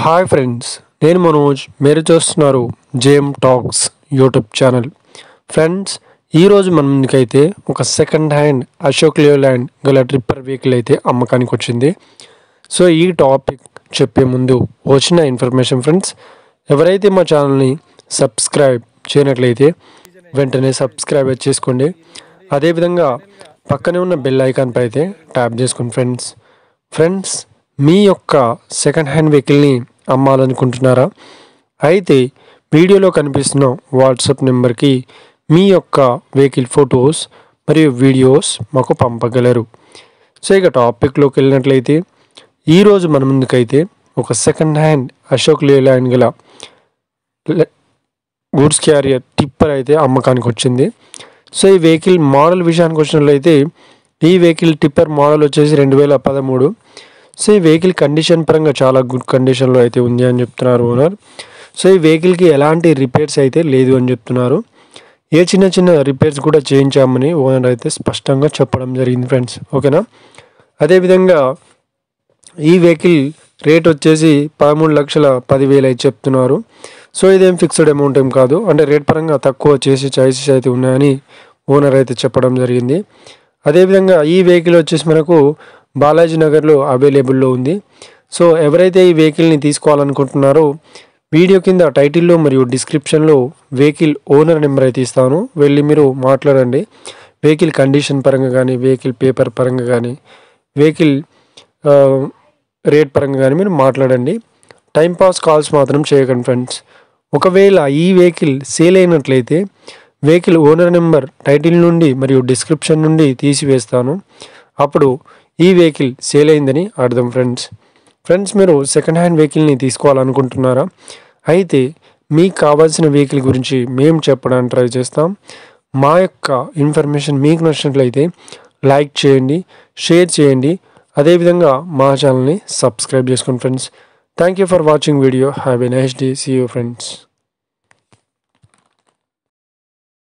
Hi friends నేను మనోజ్. మీరు చూస్తున్నారు JM Talks YouTube channel. Friends ఈరోజు మన ముందుకైతే ఒక సెకండ్ హ్యాండ్ అశోక్ లేలాండ్ గల ట్రిప్పర్ వెహికల్ అయితే అమ్మకానికి వచ్చింది. సో ఈ టాపిక్ చెప్పే ముందు వచ్చిన ఇన్ఫర్మేషన్ ఫ్రెండ్స్ ఎవరైతే మా ఛానల్ని సబ్స్క్రైబ్ చేయనట్లయితే వెంటనే సబ్స్క్రైబ్ చేసుకోండి. అదేవిధంగా పక్కనే ఉన్న బెల్ ఐకాన్పై అయితే ట్యాప్ చేసుకోండి ఫ్రెండ్స్. ఫ్రెండ్స్ మీ యొక్క సెకండ్ హ్యాండ్ వెహికల్ని అమ్మాలనుకుంటున్నారా? అయితే వీడియోలో కనిపిస్తున్న వాట్సాప్ నెంబర్కి మీ యొక్క వెహికల్ ఫొటోస్ మరియు వీడియోస్ మాకు పంపగలరు. సో ఇక టాపిక్లోకి వెళ్ళినట్లయితే ఈరోజు మన ముందుకైతే ఒక సెకండ్ హ్యాండ్ అశోక్ లేలాండ్ గల గూడ్స్ క్యారియర్ టిప్పర్ అయితే అమ్మకానికి వచ్చింది. సో ఈ వెహికల్ మోడల్ విషయానికి వచ్చినట్లయితే ఈ వెహికల్ టిప్పర్ మోడల్ వచ్చేసి రెండు వేల పదమూడు. సో ఈ వెహికల్ కండిషన్ పరంగా చాలా గుడ్ కండిషన్లో అయితే ఉంది అని చెప్తున్నారు ఓనర్. సో ఈ వెహికల్కి ఎలాంటి రిపేర్స్ అయితే లేదు అని చెప్తున్నారు. ఏ చిన్న చిన్న రిపేర్స్ కూడా చేయించామని ఓనర్ అయితే స్పష్టంగా చెప్పడం జరిగింది ఫ్రెండ్స్. ఓకేనా? అదేవిధంగా ఈ వెహికల్ రేట్ వచ్చేసి పదమూడు లక్షల పదివేలు అయితే చెప్తున్నారు. సో ఇదేం ఫిక్స్డ్ అమౌంట్ ఏం కాదు. అంటే రేట్ పరంగా తక్కువ చేసి చాయిసెస్ అయితే ఉన్నాయని ఓనర్ అయితే చెప్పడం జరిగింది. అదేవిధంగా ఈ వెహికల్ వచ్చేసి మనకు బాలాజీ నగర్లో అవైలబుల్లో ఉంది. సో ఎవరైతే ఈ వెహికల్ని తీసుకోవాలనుకుంటున్నారో వీడియో కింద టైటిల్లో మరియు డిస్క్రిప్షన్లో వెహికల్ ఓనర్ నెంబర్ అయితే ఇస్తాను. వెళ్ళి మీరు మాట్లాడండి. వెహికల్ కండిషన్ పరంగా కానీ వెహికల్ పేపర్ పరంగా కానీ వెహికల్ రేట్ పరంగా కానీ మీరు మాట్లాడండి. టైం పాస్ కాల్స్ మాత్రం చేయకండి ఫ్రెండ్స్. ఒకవేళ ఈ వెహికల్ సేల్ అయినట్లయితే వెహికల్ ఓనర్ నెంబర్ టైటిల్ నుండి మరియు డిస్క్రిప్షన్ నుండి తీసివేస్తాను. అప్పుడు ఈ వెహికల్ సేల్ అయిందని అర్థం ఫ్రెండ్స్. ఫ్రెండ్స్ మీరు సెకండ్ హ్యాండ్ వెహికల్ని తీసుకోవాలనుకుంటున్నారా? అయితే మీకు కావాల్సిన వెహికల్ గురించి మేము చెప్పడానికి ట్రై చేస్తాం. మా యొక్క ఇన్ఫర్మేషన్ మీకు నచ్చినట్లయితే లైక్ చేయండి షేర్ చేయండి. అదేవిధంగా మా ఛానల్ని సబ్స్క్రైబ్ చేసుకోండి friends. Thank you for watching video have a nice day see you friends